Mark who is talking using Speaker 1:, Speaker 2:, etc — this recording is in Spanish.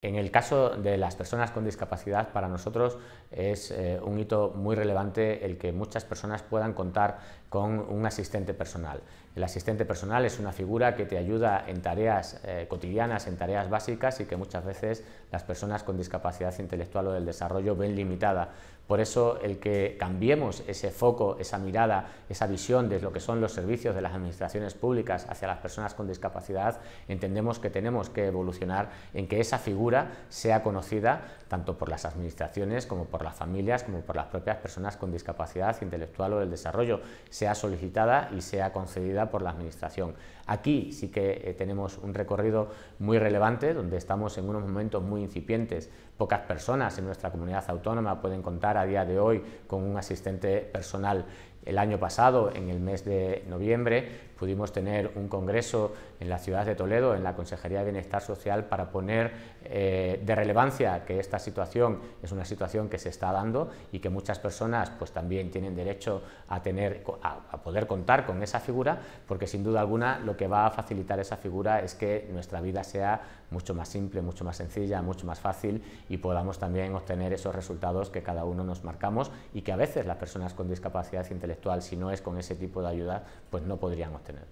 Speaker 1: En el caso de las personas con discapacidad, para nosotros es eh, un hito muy relevante el que muchas personas puedan contar con un asistente personal. El asistente personal es una figura que te ayuda en tareas eh, cotidianas, en tareas básicas y que muchas veces las personas con discapacidad intelectual o del desarrollo ven limitada. Por eso el que cambiemos ese foco, esa mirada, esa visión de lo que son los servicios de las administraciones públicas hacia las personas con discapacidad, entendemos que tenemos que evolucionar en que esa figura sea conocida tanto por las administraciones como por las familias, como por las propias personas con discapacidad intelectual o del desarrollo, sea solicitada y sea concedida por la administración. Aquí sí que eh, tenemos un recorrido muy relevante, donde estamos en unos momentos muy incipientes. Pocas personas en nuestra comunidad autónoma pueden contar a día de hoy con un asistente personal. El año pasado, en el mes de noviembre, pudimos tener un congreso en la ciudad de Toledo, en la Consejería de Bienestar Social, para poner eh, de relevancia que esta situación es una situación que se está dando y que muchas personas pues, también tienen derecho a, tener, a, poder contar con esa figura, porque sin duda alguna lo que va a facilitar esa figura es que nuestra vida sea mucho más simple, mucho más sencilla, mucho más fácil y podamos también obtener esos resultados que cada uno nos marcamos y que a veces las personas con discapacidad intelectual, si no es con ese tipo de ayuda, pues no podrían obtener. continent.